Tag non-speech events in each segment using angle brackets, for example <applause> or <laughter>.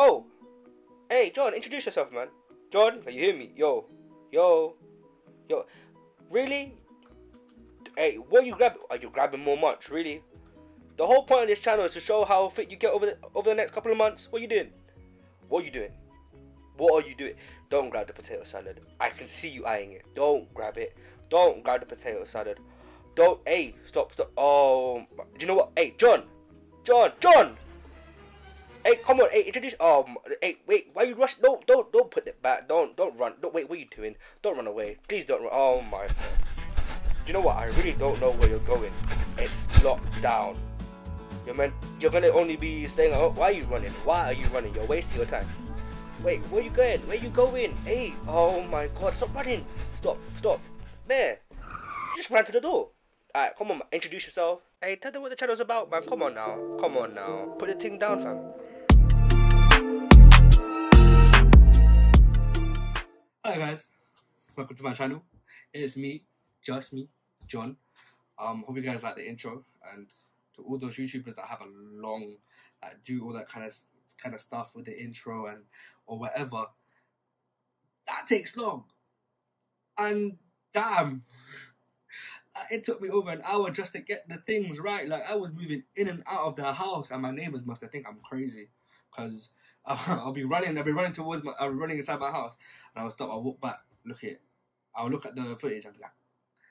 Oh, hey, John, introduce yourself, man. John, can you hear me? Yo, yo, yo. Really? Hey, what you grabbing? Are you grabbing more munch? Really? The whole point of this channel is to show how fit you get over the over the next couple of months. What are you doing? What are you doing? What are you doing? Don't grab the potato salad. I can see you eyeing it. Don't grab it. Don't grab the potato salad. Don't. Hey, stop, stop. Oh, do you know what? Hey, John, John, John. Come on. Hey, introduce. Oh, Hey, wait. Why you rush? Don't, don't, don't put it back. Don't, don't run. Don't wait. What are you doing? Don't run away. Please don't run. Oh my. God. Do you know what? I really don't know where you're going. It's locked down. You're. You're gonna only be staying home. Why are you running? Why are you running? You're wasting your time. Wait, where you going? Where you going? Hey, oh my god, stop running. Stop, stop. There. You just ran to the door. Alright, come on, introduce yourself. Hey, tell them what the channel's about, man. Come on now. Come on now. Put the thing down, fam. Hi guys, welcome to my channel. It's me, just me, John. Um, hope you guys like the intro and to all those YouTubers that have a long, like, do all that kind of kind of stuff with the intro and or whatever. That takes long, and damn, <laughs> it took me over an hour just to get the things right. Like I was moving in and out of the house, and my neighbors must have think I'm crazy, because <laughs> I'll be running, I'll be running towards my, I'll be running inside my house, and I'll stop, I'll walk back, look at, I'll look at the footage, I'll be like,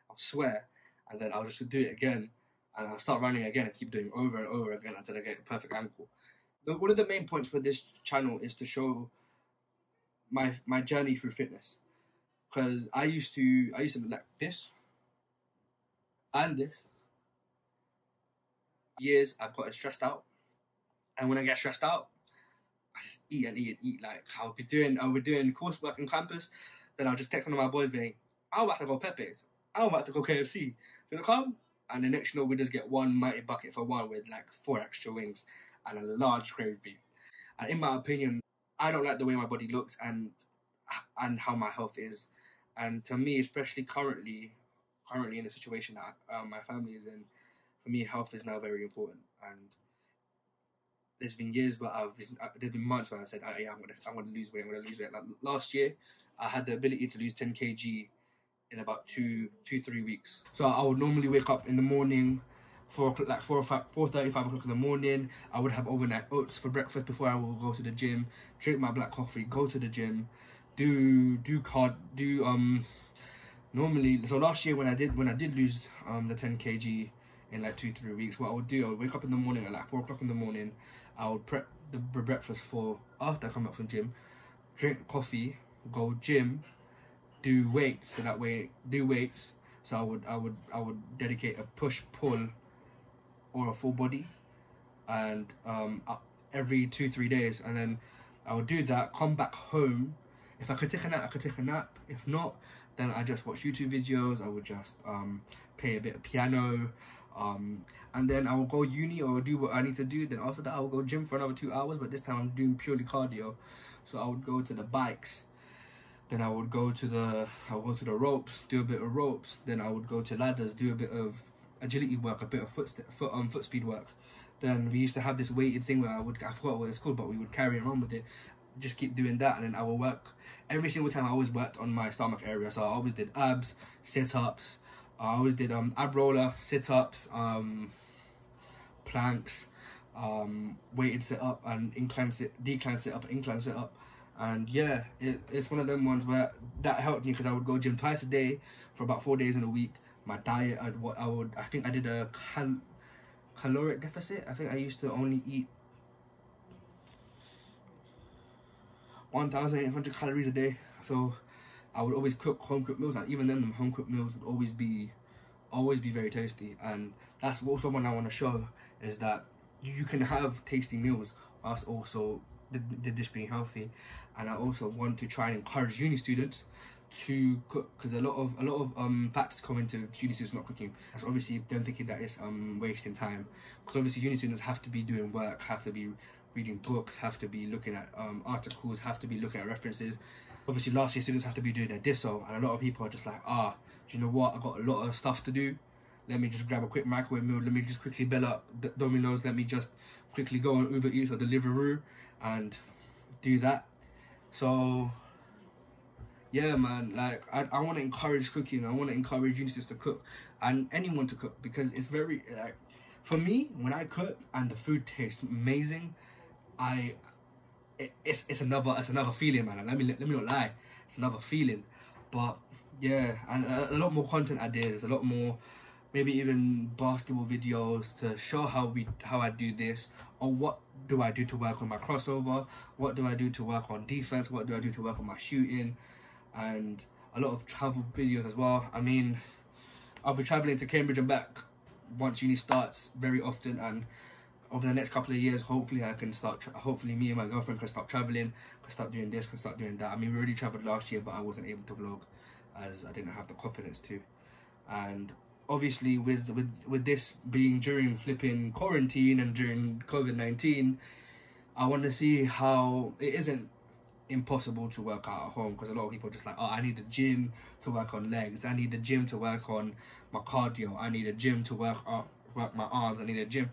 I'll swear, and then I'll just do it again, and I'll start running again and keep doing it over and over again until I get a perfect ankle. The, one of the main points for this channel is to show my my journey through fitness, because I used to I used to be like this, and this. Years I've gotten stressed out, and when I get stressed out, I just eat and eat and eat. Like I'll be doing, I'll be doing coursework on campus. Then I'll just text one of my boys being, I'm about to go Pepe's. I'm about to go KFC. Do you wanna come? And the next you know, we just get one mighty bucket for one with like four extra wings and a large gravy. And in my opinion, I don't like the way my body looks and and how my health is. And to me, especially currently, currently in the situation that um, my family is in, for me, health is now very important. And there's been years where I've been, uh, there's been months where I said, oh, yeah, I'm gonna, I'm gonna lose weight, I'm gonna lose weight. Like last year, I had the ability to lose 10 kg in about two, two, three weeks. So I would normally wake up in the morning, four o'clock, like four or five, four thirty, five o'clock in the morning. I would have overnight oats for breakfast before I would go to the gym. Drink my black coffee, go to the gym, do do card, do um. Normally, so last year when I did when I did lose um the 10 kg in like two three weeks, what I would do, I would wake up in the morning at like four o'clock in the morning. I would prep the breakfast for after I come back from gym, drink coffee, go gym, do weights so that way do weights. So I would I would I would dedicate a push pull or a full body, and um every two three days, and then I would do that. Come back home. If I could take a nap, I could take a nap. If not, then I just watch YouTube videos. I would just um play a bit of piano. Um, and then I will go uni or do what I need to do. Then after that, I will go gym for another two hours. But this time, I'm doing purely cardio. So I would go to the bikes. Then I would go to the I would go to the ropes, do a bit of ropes. Then I would go to ladders, do a bit of agility work, a bit of foot foot um foot speed work. Then we used to have this weighted thing where I would I forgot what it's called, but we would carry on with it. Just keep doing that, and then I will work every single time. I always worked on my stomach area, so I always did abs, sit ups. I always did um ab roller, sit ups, um planks, um weighted sit up, and incline sit, decline sit up, incline sit up. And yeah, it, it's one of them ones where that helped me because I would go gym twice a day for about four days in a week. My diet, I'd what I would, I think I did a cal caloric deficit. I think I used to only eat 1,800 calories a day. So I would always cook home cooked meals, and even then, the home cooked meals would always be, always be very tasty. And that's also what I want to show is that you can have tasty meals whilst also the, the dish being healthy. And I also want to try and encourage uni students to cook because a lot of a lot of um factors come into uni students not cooking. That's obviously them thinking that it's um wasting time because obviously uni students have to be doing work, have to be reading books, have to be looking at um articles, have to be looking at references. Obviously, last year students have to be doing their disso, and a lot of people are just like, ah, do you know what? i've got a lot of stuff to do. Let me just grab a quick microwave meal. Let me just quickly bell up Domino's. Let me just quickly go on Uber Eats or Deliveroo and do that. So yeah, man, like I, I want to encourage cooking. I want to encourage you to cook and anyone to cook because it's very like for me when I cook and the food tastes amazing, I it, it's it's another it's another feeling, man. let me let me not lie, it's another feeling. But yeah, and a, a lot more content ideas, a lot more maybe even basketball videos to show how we how I do this or what do I do to work on my crossover, what do I do to work on defense, what do I do to work on my shooting, and a lot of travel videos as well. I mean, I'll be traveling to Cambridge and back once uni starts very often, and over the next couple of years, hopefully I can start. hopefully, me and my girlfriend can start traveling, can start doing this, can start doing that. I mean, we already traveled last year, but I wasn't able to vlog as I didn't have the confidence to, and obviously with with with this being during flipping quarantine and during covid-19 i want to see how it isn't impossible to work out at home because a lot of people just like oh i need the gym to work on legs i need the gym to work on my cardio i need a gym to work up work my arms i need a gym.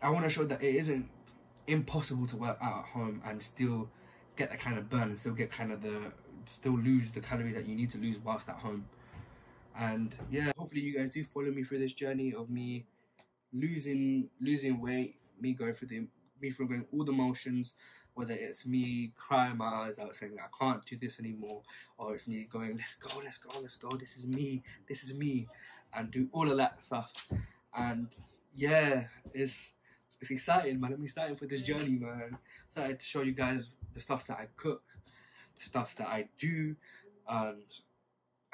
I want to show that it isn't impossible to work out at home and still get that kind of burn and still get kind of the still lose the calories that you need to lose whilst at home. And yeah hopefully you guys do follow me through this journey of me losing losing weight me going through the me from going all the motions whether it's me crying my eyes out saying i can't do this anymore or it's me going let's go let's go let's go. This is me. This is me. And do all of that stuff and yeah it's it's exciting man i'm excited for this journey man excited to show you guys the stuff that i cook the stuff that i do and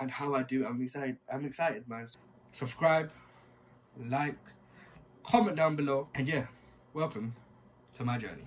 and how I do. I'm excited. I'm excited, man. Subscribe, like, comment down below, and yeah, welcome to my journey.